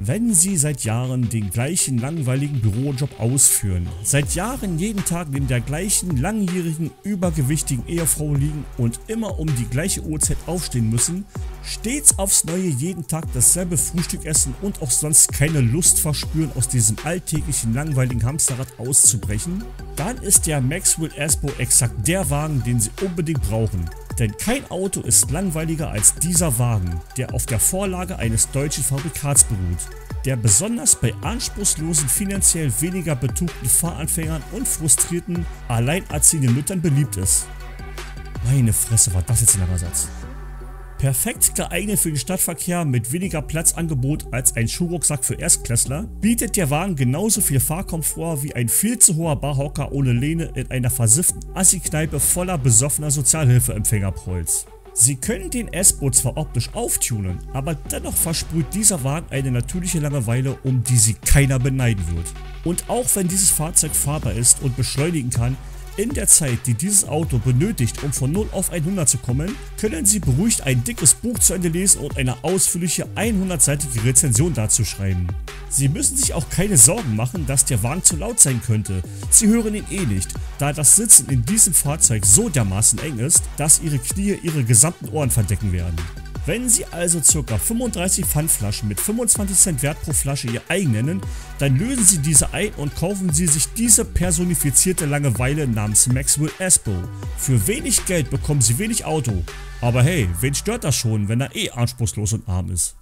Wenn Sie seit Jahren den gleichen langweiligen Bürojob ausführen, seit Jahren jeden Tag neben der gleichen langjährigen, übergewichtigen Ehefrau liegen und immer um die gleiche Uhrzeit aufstehen müssen, stets aufs Neue jeden Tag dasselbe Frühstück essen und auch sonst keine Lust verspüren, aus diesem alltäglichen langweiligen Hamsterrad auszubrechen, dann ist der Maxwell Aspo exakt der Wagen, den Sie unbedingt brauchen. Denn kein Auto ist langweiliger als dieser Wagen, der auf der Vorlage eines deutschen Fabrikats beruht, der besonders bei anspruchslosen, finanziell weniger betugten Fahranfängern und frustrierten, alleinerziehenden Müttern beliebt ist. Meine Fresse, war das jetzt ein langer Satz. Perfekt geeignet für den Stadtverkehr mit weniger Platzangebot als ein Schuhrucksack für Erstklässler, bietet der Wagen genauso viel Fahrkomfort wie ein viel zu hoher Barhocker ohne Lehne in einer versifften Assi-Kneipe voller besoffener Sozialhilfeempfängerprolls. Sie können den S-Boot zwar optisch auftunen, aber dennoch versprüht dieser Wagen eine natürliche Langeweile, um die sie keiner beneiden wird. Und auch wenn dieses Fahrzeug fahrbar ist und beschleunigen kann, in der Zeit, die dieses Auto benötigt, um von 0 auf 100 zu kommen, können Sie beruhigt ein dickes Buch zu Ende lesen und eine ausführliche 100-seitige Rezension dazu schreiben. Sie müssen sich auch keine Sorgen machen, dass der Wagen zu laut sein könnte. Sie hören ihn eh nicht, da das Sitzen in diesem Fahrzeug so dermaßen eng ist, dass Ihre Knie Ihre gesamten Ohren verdecken werden. Wenn Sie also ca. 35 Pfandflaschen mit 25 Cent Wert pro Flasche Ihr eigen nennen, dann lösen Sie diese ein und kaufen Sie sich diese personifizierte Langeweile namens Maxwell Aspo. Für wenig Geld bekommen Sie wenig Auto. Aber hey, wen stört das schon, wenn er eh anspruchslos und arm ist?